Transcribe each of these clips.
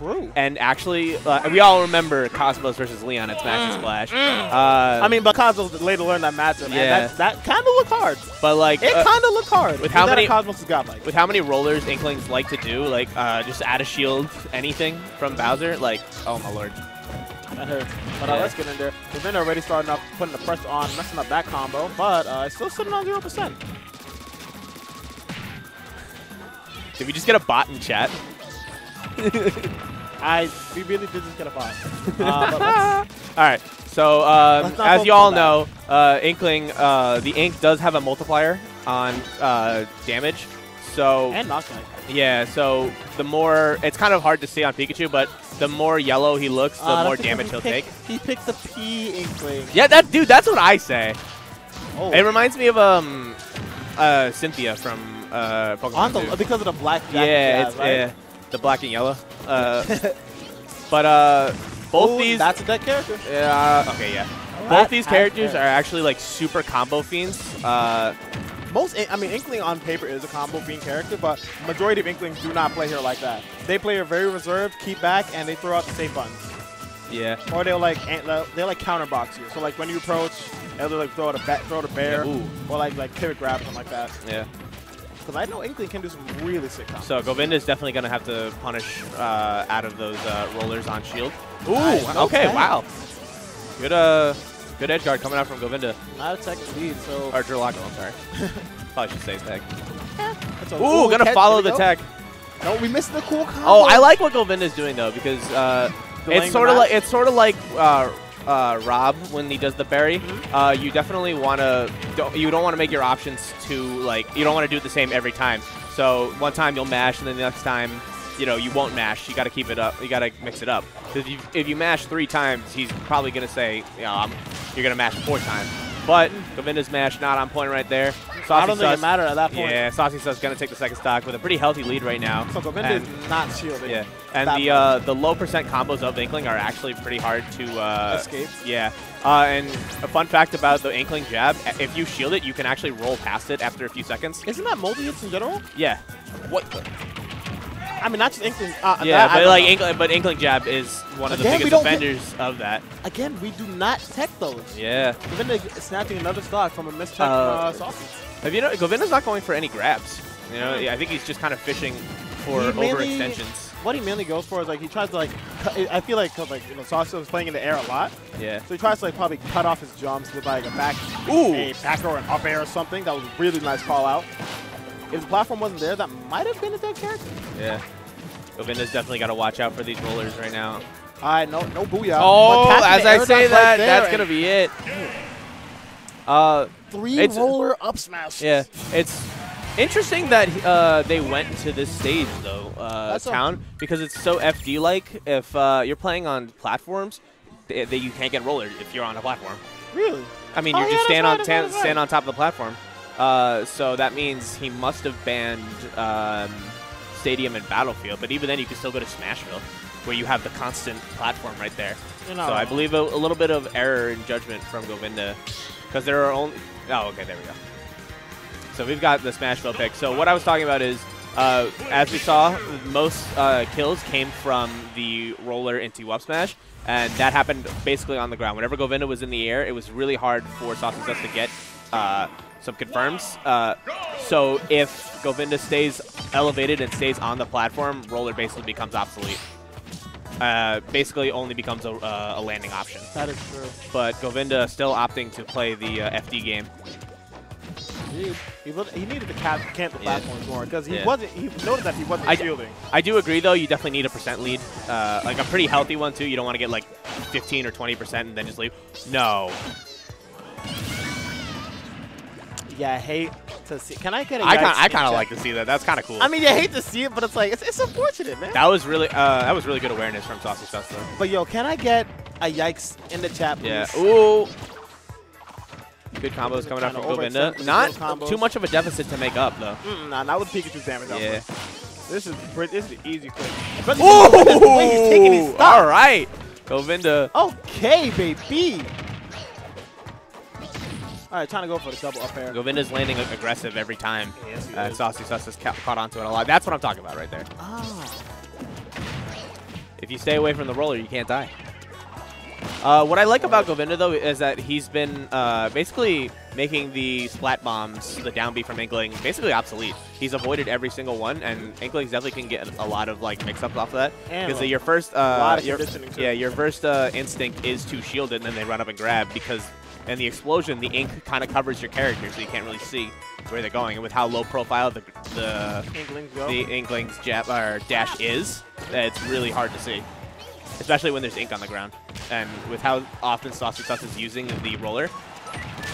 True. And actually, uh, we all remember Cosmos versus Leon at Smash and Splash. Uh, I mean, but Cosmos later learned that matchup, man. Yeah. That, that kind of looked hard. but like, It uh, kind of looked hard. with how many- Cosmos has got like. with how many rollers Inklings like to do, like uh, just add a shield, anything from Bowser, like, oh my lord. That hurt. But uh, Yeah. let's get in there. Govinda already starting up, putting the pressure on, messing up that combo, but uh, it's still sitting on 0%. Did we just get a bot in chat? I we really did just get a bot. Uh, All right. So um, as you all know, uh, Inkling, uh, the ink does have a multiplier on uh, damage. So and knockback. yeah, so the more it's kind of hard to see on Pikachu, but the more yellow he looks, the Uh, more damage he he'll picked- take. He picked the P Inkling. Yeah, that dude, that's what I say. Oh. It reminds me of um, uh, Cynthia from uh, Pokemon. on the, because of the black jacket yeah, it's right? yeah, the black and yellow. Uh, but uh, both Ooh, these. That's a dead character. Yeah. Okay. Yeah. That- Both these characters are actually like super combo fiends. Uh, Most, I mean, Inkling on paper is a combo fiend character, but majority of Inklings do not play here like that. They play her very reserved, keep back, and they throw out the safe buttons. yeah. Or they'll like they'll like counterbox you. So like when you approach, they'll like throw out a ba- throw out a bear, Yeah, or like like pivot grab something like that. Yeah. Because I know Inkling can do some really sick combos. So Govinda is definitely gonna have to punish uh, out of those uh, rollers on shield. Ooh. Nice. Okay. Okay. Wow. Good. Uh. Good edge guard coming out from Govinda not a second lead, so or Drilago. I'm sorry. Probably should say his tag. it's Ooh, gonna follow the we go. tech. No, we missed the cool combo. Oh, I like what Govinda's doing though because uh, it's sort of like it's sort of like uh, uh, Rob when he does the berry. Mm-hmm. Uh, you definitely want to you don't want to make your options too like you don't want to do it the same every time. So one time you'll mash and then the next time you know you won't mash. You got to keep it up. You got to mix it up. If you, if you mash three times, he's probably gonna say you know I'm, you're gonna mash four times. But Govinda's mash not on point right there. I don't think it Sus- mattered at that point. Yeah, Saucy Sus gonna take the second stock with a pretty healthy lead right now. So Govinda And- is not shielded. yeah, and the uh, the low percent combos of Inkling are actually pretty hard to uh, Escape. Yeah, uh, and a fun fact about the Inkling jab: if you shield it, you can actually roll past it after a few seconds. Isn't that multi hits in general? Yeah. What? The? I mean, not just Inkling. Uh, Yeah, that but like know. Inkling, but Inkling jab is one of the Again, we biggest don't get- offenders of that. Again, we do not tech those. Yeah. Govinda is snatching another stock from a mistech Uh, uh, sausage. Have you know Govinda's not going for any grabs? You know, I think he's just kind of fishing for overextensions. What he mainly goes for is like he tries to like. Cut, I feel like like you know Sauce was playing in the air a lot, Yeah. so he tries to like probably cut off his jumps with like a back, Ooh. a back or an up air or something. That was a really nice call out. If the platform wasn't there, that might have been a dead character. Yeah. Govinda's definitely got to watch out for these rollers right now. All right, no, no booyah. Oh, as I say dodge right that, that's gonna be it. Uh, three it's- roller up smash. yeah, it's interesting that uh, they went to this stage though, uh, town, because it's so FD-like. If uh, you're playing on platforms, that you can't get rollers if you're on a platform. really. I mean, Oh, you yeah, just stand right, on right, stand right. on top of the platform. Uh, so that means he must have banned um, Stadium and Battlefield. But even then, you can still go to Smashville, where you have the constant platform right there. So I believe a, a little bit of error in judgment from Govinda, because there are only. Oh, okay, there we go. So we've got the Smashville pick. So what I was talking about is, uh, as we saw, most uh, kills came from the roller into up smash, and that happened basically on the ground. Whenever Govinda was in the air, it was really hard for Saucy Sus to get uh, some confirms. Uh, so if Govinda stays elevated and stays on the platform, roller basically becomes obsolete. Uh, basically only becomes a, uh, a landing option. That is true. But Govinda still opting to play the uh, FD game. He, he, looked- he needed to cap, camp the Yeah. platforms more because he Yeah. wasn't. He noticed that he wasn't I- shielding. I do agree, though. You definitely need a percent lead, uh, like a pretty healthy one too. You don't want to get like 15 or 20 percent and then just leave. No, Yeah, I hate to see. Can I get a I kind yikes I kind of like to see that. That's kind of cool. I mean, you hate to see it, but it's like it's, it's unfortunate, man. that was really uh, that was really good awareness from Saucy Sus. But yo, can I get a yikes in the chat, please? Yeah. Ooh. Good combos coming out from Govinda. Not too much of a deficit to make up, though. Mm-mm, nah, not with Pikachu's damage Yeah. This is pretty, this is easy quick. Especially the way he's taking his Ooh! All right. Govinda. Okay, baby. All right, trying to go for the double up air. Govinda's landing aggressive every time. Yes, he Uh. Saucy Sus has ca- caught onto it a lot. That's what I'm talking about right there. Ah. if you stay away from the roller, you can't die. Uh, what I like about Govinda, though, is that he's been uh, basically making the splat bombs, the down B from Inkling, basically obsolete. He's avoided every single one, and Inklings definitely can get a lot of like mix-ups off of that. Because a your first, uh, your, yeah, your first uh, instinct is to shield it, and then they run up and grab because, in the explosion, the ink kind of covers your character, so you can't really see where they're going. And with how low profile the the Inklings go. the Inkling's jab or dash is, it's really hard to see, especially when there's ink on the ground. And with how often Saucy Sus is using the roller,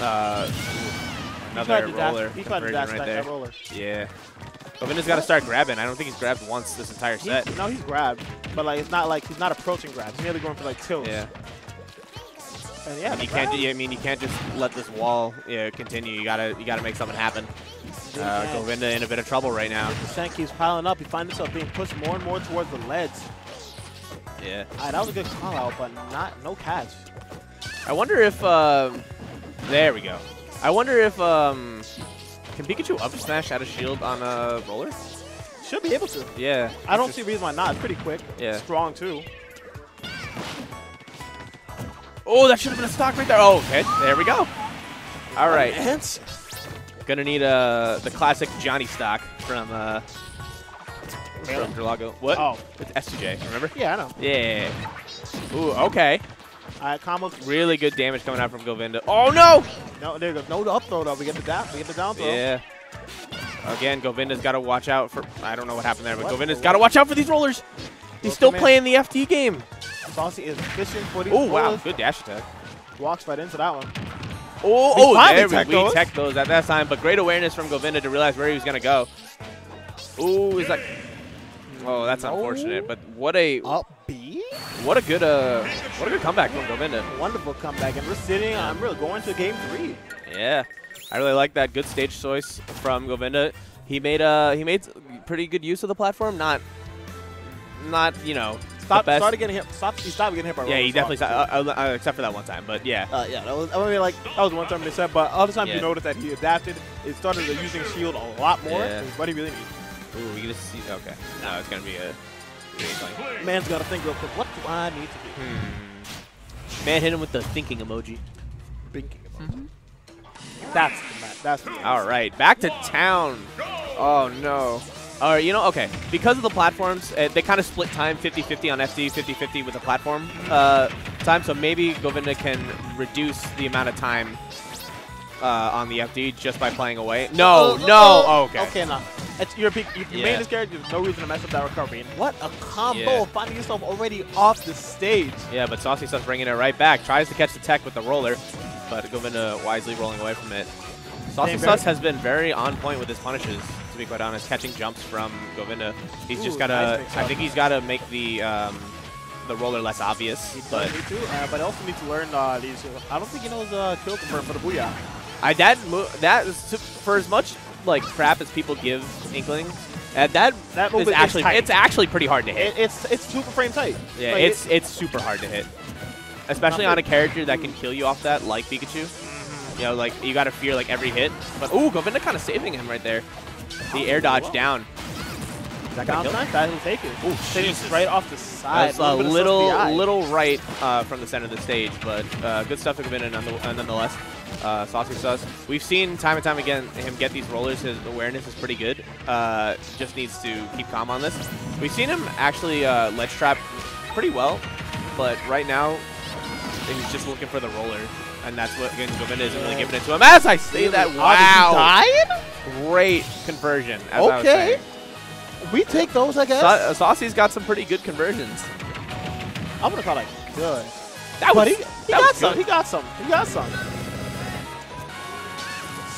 uh, He another dash- roller to conversion right there. Roller. Yeah. Govinda's got to start grabbing. I don't think he's grabbed once this entire set. He's, no, he's grabbed, but like it's not like he's not approaching grabs. He's merely going for like tilts. Yeah. And yeah, And you can't. I mean, you can't just let this wall yeah, continue. You gotta. You gotta make something happen. You Uh. Govinda in a bit of trouble right now. The Percent keeps piling up. He finds himself being pushed more and more towards the leads. Yeah. Ah, that was a good call out, but not no catch. I wonder if. Um, there we go. I wonder if. Um, can Pikachu up smash out of shield on a roller? Should be able to. Yeah. I don't see reason why not. It's pretty quick. Yeah. Strong too. Oh, that should have been a stock right there. Oh, okay. There we go. All right. Ants. Gonna need uh, the classic Johnny stock from uh, Really? from Drilago. What? Oh. It's S2J, remember? Yeah, I know. Yeah. Ooh, okay. All right, combo. Really good damage coming out from Govinda. Oh, no! No, there you go. No up throw though. We get the down. We get the down throw. Yeah. Again, Govinda's got to watch out for. I don't know what happened there, but What? Govinda's got to watch out for these rollers. He's still in. playing the FD game. Saucy is fishing for these. Oh, wow. Good dash attack. Walks right into that one. Oh, We oh there we, tech we those. tech those at that time, but great awareness from Govinda to realize where he was going to go. Ooh, is that. Oh, that's No. unfortunate, but what a Up B. what a good uh what a good comeback from Govinda. Wonderful comeback, and we're sitting. I'm really going to game three. Yeah, I really like that. Good stage choice from Govinda. He made uh he made pretty good use of the platform. Not not you know Stop. the best. Started getting hit. Stop. He stopped getting hit by. yeah, he definitely stopped, uh, except for that one time. But yeah, Uh, yeah, that was, I mean, like that was one time they said, but other times Yeah. you notice that he adapted. It started using shield a lot more. Yeah. What he really needs. ooh, we gonna see. Okay, no, it's gonna be a. Man's got to think real quick. What do I need to do? Hmm. Man hit him with the thinking emoji. Thinking about it. That's the man. That's the man. All right, back to town. Oh no. All right, you know, okay. Because of the platforms, uh, they kind of split time 50-50 on FD, 50-50 with the platform uh, time. So maybe Govinda can reduce the amount of time uh, on the FD just by playing away. No, Uh, no. uh, Oh, okay. Okay, no. It's, you're, peak- you Yeah. main this character, there's no reason to mess up that recovery. And what a combo! Yeah. Finding yourself already off the stage. Yeah, but Saucy Sus bringing it right back. Tries to catch the tech with the roller, but Govinda wisely rolling away from it. Saucy Same Sus has been very on point with his punishes, to be quite honest, catching jumps from Govinda. He's just got to, nice I think he's got to make the um, the roller less obvious. He But need to, uh, but also need to learn uh, these. I don't think he knows uh, kill confirm for the booyah. I that that is, for as much like crap as people give Inkling, uh, that That is movement is actually it's actually pretty hard to hit. It, it's it's super frame tight. yeah, Like, it's it- it's super hard to hit, especially on a character that can kill you off that, like Pikachu. You know, like you got to fear like every hit. But ooh, Govinda kind of saving him right there. The air dodge down. Is that gonna Down kill? time, that will take it. Ooh, Sitting Jesus. right off the side. That's a bit of little little right uh, from the center of the stage, but uh, good stuff to Govinda nonethe- uh, nonetheless. Uh, Saucy Sus. We've seen time and time again him get these rollers. His awareness is pretty good. Uh, just needs to keep calm on this. We've seen him actually uh, ledge trap pretty well, but right now he's just looking for the roller, and that's what Govinda isn't really giving it to him. As I say that, wow, great conversion. I Okay. We take those, I guess. Uh, Saucy's got some pretty good conversions. I'm gonna call that good. That but was he, he that got some. He got some. He got some.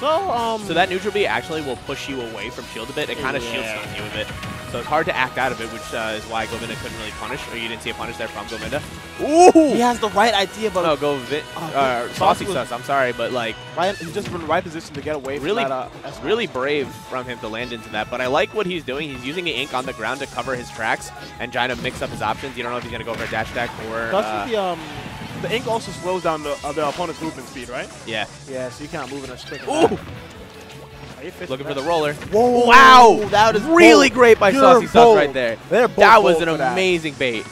So um. So that neutral B actually will push you away from shield a bit. It kind of shield Yeah. stuns you a bit. So it's hard to act out of it, which uh, is why Govinda couldn't really punish, or you didn't see a punish there from Govinda. Ooh! he has the right idea, but No, Govin Oh, uh, Saucy Sus, I'm sorry, but like, right, he's just in the right position to get away from really, that. Uh, really brave from him to land into that. But I like what he's doing. He's using the ink on the ground to cover his tracks and trying to mix up his options. You don't know if he's going to go for a dash attack or, Doesn't uh, the um, the ink also slows down the uh, the opponent's movement speed, right? yeah. Yeah, so you can't move in a straight. Ooh! Are you fit Looking for for the roller. Whoa! Wow! That is Really bold. great by You're Saucy Sus bold. right there. They're both That was an for that. amazing bait.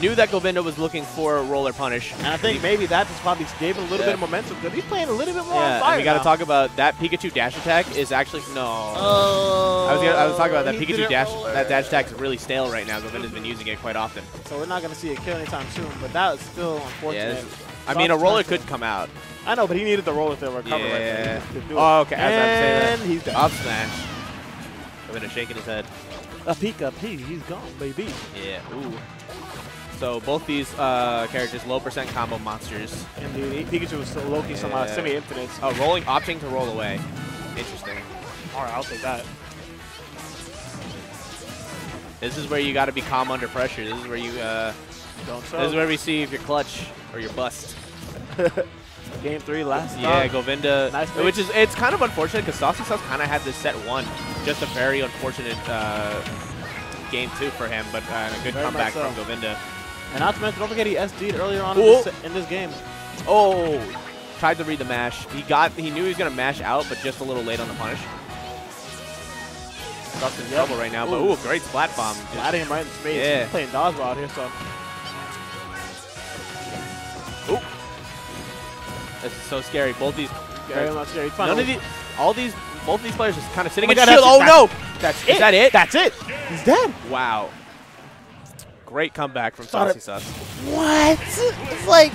Knew that Govinda was looking for a roller punish. And I think maybe that just probably gave him a little Yeah. bit of momentum because he's playing a little bit more on Yeah, fire and we got to talk about that Pikachu dash attack is actually no. Oh, I was gonna, I was talking about that oh, Pikachu dash. roll it. That dash attack is really stale right now. Govinda's been using it quite often. So we're not going to see it kill anytime soon, but that is still unfortunate. is- I mean, a roller could come out. I know, but he needed the roller to recover right Yeah. there. To do it. Oh, okay. As I'm saying and he's dead. up smash. Govinda shaking his head. A Pika P, he's gone, baby. Yeah. Ooh. So both these uh, characters, low percent combo monsters. Indeed, Pikachu was so low-key somehow Yeah. semi-infinite. Oh, rolling, opting to roll away. Interesting. All right, I'll take that. This is where you got to be calm under pressure. This is where you. Uh, Don't this is where we see if you're clutch or you're bust. Game three, last Yeah. Govinda. Nice which is it's kind of unfortunate because Saucy Sauce kind of had this set one. Just a very unfortunate uh, game two for him, but uh, a good Very comeback from Govinda. And not to mention, don't forget he SD'd earlier on in this, in this game. Oh, tried to read the mash. He got. He knew he was gonna mash out, but just a little late on the punish. Stuck's in Yep. trouble right now, but Ooh. ooh, great splat bomb. Flatting him right in space. Yeah. He's playing dodgeball out here, so Ooh. This is so scary. Both these. very much scary. None of these. All these. Both these players just kind of sitting oh my in shield. Oh no! That's Is that it? That's it. He's dead. Wow. Great comeback from Saucy Sauce. What? It's like